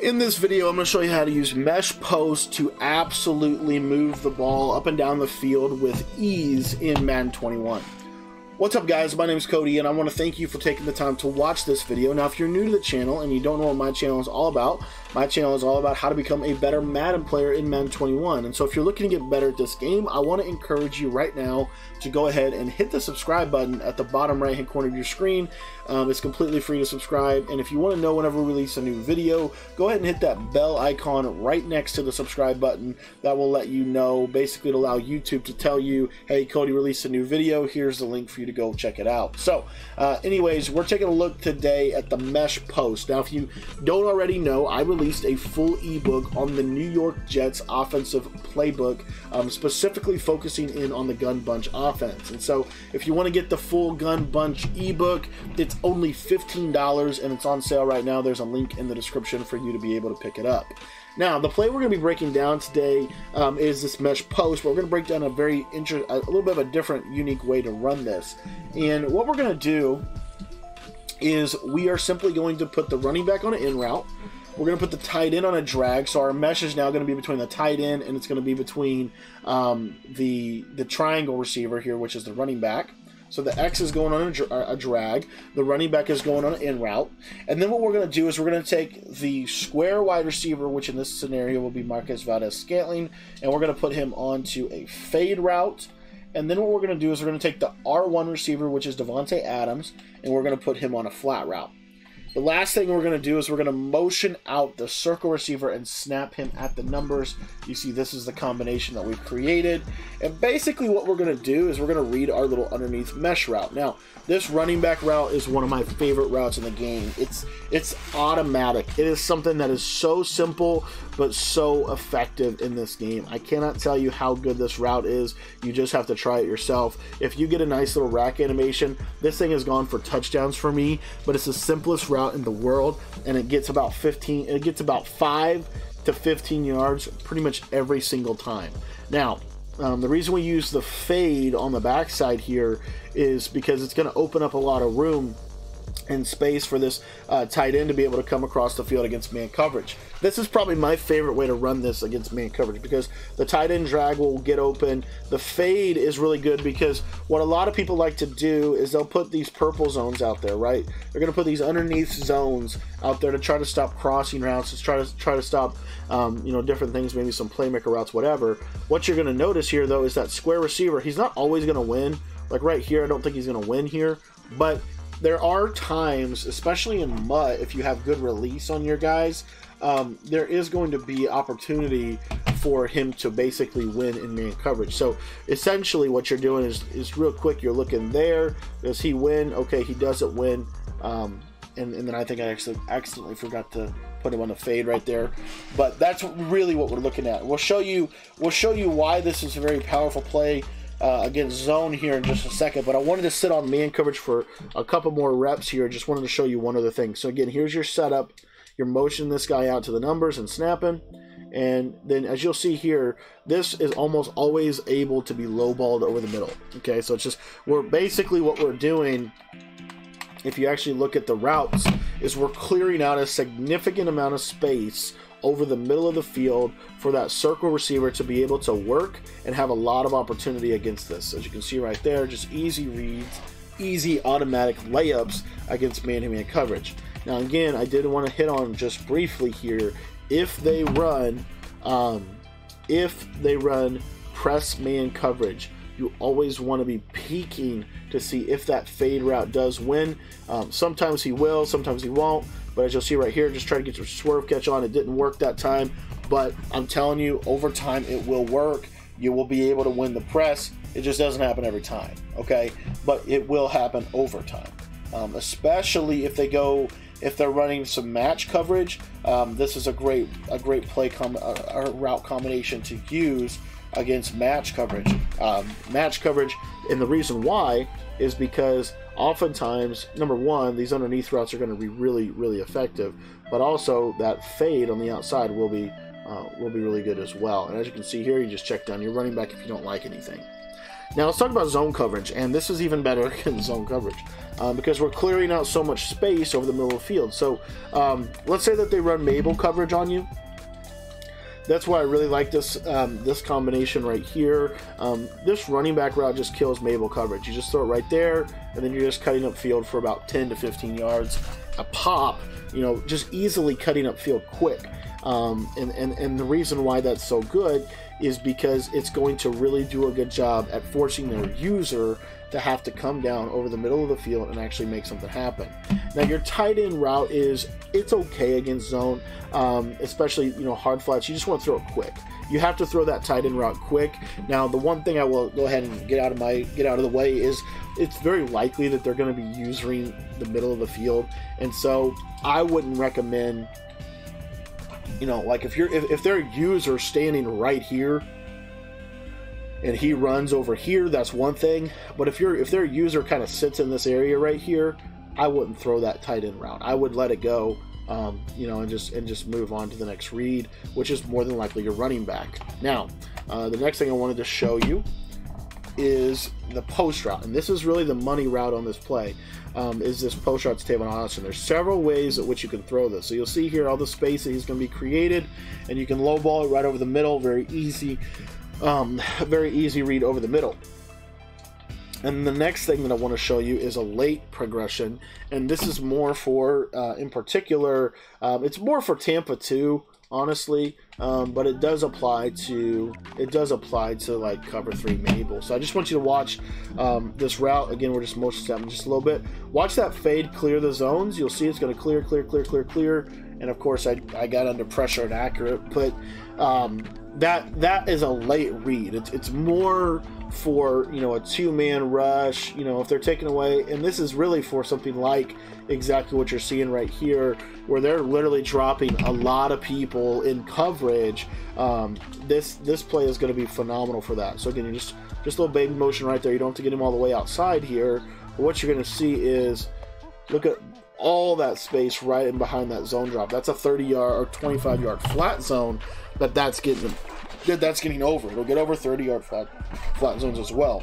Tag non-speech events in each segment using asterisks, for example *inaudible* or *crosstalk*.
In this video, I'm going to show you how to use mesh post to absolutely move the ball up and down the field with ease in Madden 21. What's up guys, my name is Cody and I want to thank you for taking the time to watch this video. Now if you're new to the channel and you don't know what my channel is all about, my channel is all about how to become a better Madden player in Madden 21. And so if you're looking to get better at this game, I want to encourage you right now to go ahead and hit the subscribe button at the bottom right hand corner of your screen. Um, it's completely free to subscribe and if you want to know whenever we release a new video, go ahead and hit that bell icon right next to the subscribe button. That will let you know, basically to allow YouTube to tell you, hey Cody released a new video, here's the link for you to go check it out. So, uh, anyways, we're taking a look today at the Mesh Post. Now, if you don't already know, I released a full ebook on the New York Jets offensive playbook, um, specifically focusing in on the gun bunch offense. And so, if you want to get the full gun bunch ebook, it's only $15 and it's on sale right now. There's a link in the description for you to be able to pick it up. Now, the play we're going to be breaking down today um, is this mesh post. But we're going to break down a very inter- a little bit of a different, unique way to run this. And what we're going to do is we are simply going to put the running back on an in route. We're going to put the tight end on a drag. So our mesh is now going to be between the tight end and it's going to be between um, the the triangle receiver here, which is the running back. So the X is going on a, a, drag. The running back is going on an in route. And then what we're going to do is we're going to take the square wide receiver, which in this scenario will be Marquez Valdes-Scantling, and we're going to put him onto a fade route. And then what we're going to do is we're going to take the R1 receiver, which is Davante Adams, and we're going to put him on a flat route. The last thing we're going to do is we're going to motion out the circle receiver and snap him at the numbers. You see, this is the combination that we've created. And basically what we're going to do is we're going to read our little underneath mesh route. Now, this running back route is one of my favorite routes in the game. It's it's automatic. It is something that is so simple but so effective in this game. I cannot tell you how good this route is. You just have to try it yourself. If you get a nice little RAC animation, this thing has gone for touchdowns for me, but it's the simplest route in the world and it gets about 15 it gets about 5 to 15 yards pretty much every single time. Now, um, the reason we use the fade on the backside here is because it's going to open up a lot of room and space for this uh, tight end to be able to come across the field against man coverage. This is probably my favorite way to run this against man coverage because the tight end drag will get open. The fade is really good because what a lot of people like to do is they'll put these purple zones out there, right? They're going to put these underneath zones out there to try to stop crossing routes, to try to try to stop, um, you know, different things, maybe some playmaker routes, whatever. What you're going to notice here though is that square receiver, he's not always going to win. Like right here, I don't think he's going to win here, but there are times, especially in MUT, if you have good release on your guys, um, there is going to be opportunity for him to basically win in man coverage. So essentially, what you're doing is is real quick. You're looking there. Does he win? Okay, he doesn't win. Um, and, and then I think I actually accidentally forgot to put him on the fade right there. But that's really what we're looking at. We'll show you. We'll show you why this is a very powerful play uh, against zone here in just a second, but I wanted to sit on man coverage for a couple more reps here. Just wanted to show you one other thing. So again, here's your setup. You're motioning this guy out to the numbers and snapping. And then as you'll see here, this is almost always able to be lowballed over the middle. Okay, so it's just, we're basically what we're doing, if you actually look at the routes, is we're clearing out a significant amount of space over the middle of the field for that circle receiver to be able to work and have a lot of opportunity against this. As you can see right there, just easy reads, easy automatic layups against man-to-man coverage. Now again, I did want to hit on just briefly here, if they run, um, if they run press man coverage, you always want to be peeking to see if that fade route does win. Um, sometimes he will, sometimes he won't. But as you'll see right here, just try to get your swerve catch on. It didn't work that time, but I'm telling you, over time it will work. You will be able to win the press. It just doesn't happen every time, okay? But it will happen over time, um, especially if they go if they're running some match coverage. Um, this is a great a great play com- a, route combination to use against match coverage. Um, match coverage, and the reason why is because oftentimes, number one, these underneath routes are going to be really, really effective, but also that fade on the outside will be uh, will be really good as well. And as you can see here, you just check down your running back if you don't like anything. Now let's talk about zone coverage, and this is even better *laughs* than zone coverage. Um, because we're clearing out so much space over the middle of the field. So um, let's say that they run Mabel coverage on you that's why I really like this um, this combination right here. Um, this running back route just kills Mabel coverage. You just throw it right there, and then you're just cutting up field for about 10 to 15 yards a pop. You know, just easily cutting up field quick. Um, and, and, and the reason why that's so good is because it's going to really do a good job at forcing their user to have to come down over the middle of the field and actually make something happen. Now your tight end route is it's okay against zone, um, especially you know hard flats. You just want to throw it quick. You have to throw that tight end route quick. Now the one thing I will go ahead and get out of my get out of the way is it's very likely that they're going to be using the middle of the field, and so I wouldn't recommend. You know, like if you're if, if their user standing right here and he runs over here, that's one thing. But if you're if their user kind of sits in this area right here, I wouldn't throw that tight end route. I would let it go, um, you know, and just and just move on to the next read, which is more than likely your running back. Now, uh, the next thing I wanted to show you is the post route, and this is really the money route on this play. Um, is this post route to Tavon Austin? There's several ways at which you can throw this. So you'll see here all the space that he's going to be created, and you can low ball it right over the middle, very easy um, very easy read over the middle. And the next thing that I want to show you is a late progression, and this is more for, uh, in particular, um, it's more for Tampa too, honestly, um, but it does apply to it does apply to like cover three Mabel. So I just want you to watch um, this route again. We're just motion stepping just a little bit. Watch that fade clear the zones. You'll see it's going to clear, clear, clear, clear, clear, and of course I I got under pressure and accurate, but um, that that is a late read. It's it's more for you know a two man rush. You know if they're taken away, and this is really for something like exactly what you're seeing right here, where they're literally dropping a lot of people in coverage. Um, this this play is going to be phenomenal for that. So again, you just just a little baby motion right there. You don't have to get him all the way outside here. But what you're going to see is look at all that space right in behind that zone drop. That's a 30 yard or 25 yard flat zone that that's getting that's getting over. It'll get over 30 yard flat flat zones as well.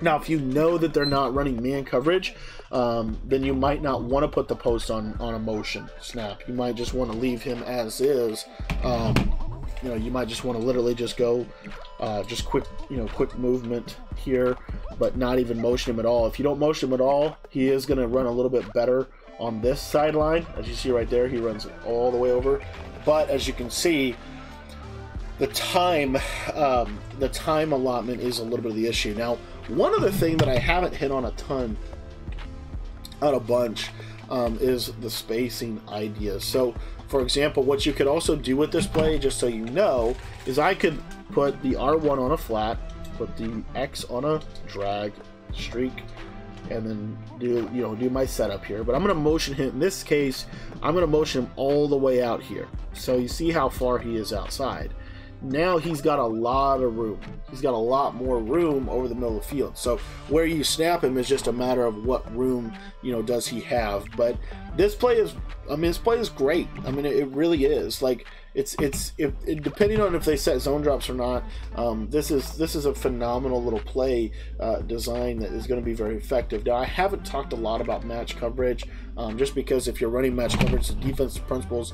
Now, if you know that they're not running man coverage, um, then you might not want to put the post on on a motion snap. You might just want to leave him as is. Um, you know, you might just want to literally just go, uh, just quick, you know, quick movement here, but not even motion him at all. If you don't motion him at all, he is going to run a little bit better on this sideline. As you see right there, he runs all the way over. But as you can see, the time, um, the time allotment is a little bit of the issue. Now, one other thing that I haven't hit on a ton, on a bunch, um, is the spacing idea. So, for example, what you could also do with this play, just so you know, is I could put the R1 on a flat, put the X on a drag streak, and then do you know do my setup here. But I'm to motion him. In this case, I'm to motion him all the way out here. So you see how far he is outside. Now he's got a lot of room. He's got a lot more room over the middle of the field. So where you snap him is just a matter of what room you know does he have. But this play is, I mean, this play is great. I mean, it, it really is. Like it's it's it, depending on if they set zone drops or not. Um, this is this is a phenomenal little play uh, design that is going to be very effective. Now I haven't talked a lot about match coverage, um, just because if you're running match coverage, the defensive principles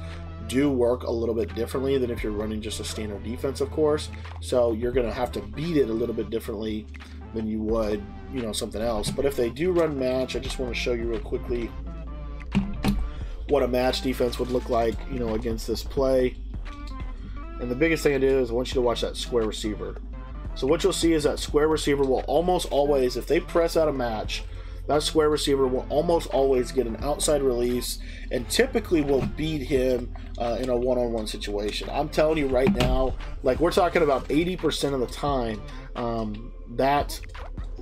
do work a little bit differently than if you're running just a standard defense, of course. So you're going to have to beat it a little bit differently than you would, you know, something else. But if they do run match, I just want to show you real quickly what a match defense would look like, you know, against this play. And the biggest thing I do is I want you to watch that square receiver. So what you'll see is that square receiver will almost always, if they press out a match, that square receiver will almost always get an outside release and typically will beat him uh, in a one-on-one situation. I'm telling you right now, like we're talking about 80% of the time, um, that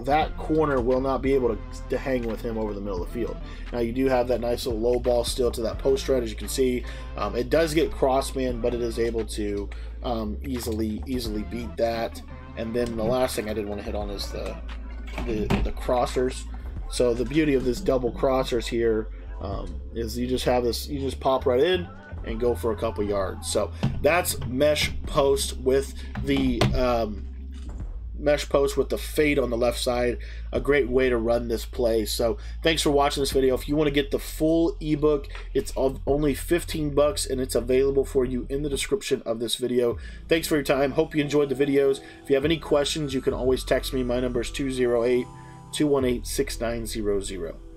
that corner will not be able to, to hang with him over the middle of the field. Now you do have that nice little low ball still to that post route, as you can see. Um, it does get crossman, but it is able to um, easily easily beat that. And then the last thing I did want to hit on is the the, the crossers. So the beauty of this double crossers here um, is you just have this, you just pop right in and go for a couple yards. So that's mesh post with the um, mesh post with the fade on the left side. A great way to run this play. So thanks for watching this video. If you want to get the full ebook, it's only 15 bucks and it's available for you in the description of this video. Thanks for your time. Hope you enjoyed the videos. If you have any questions, you can always text me. My number is 208 218 6900.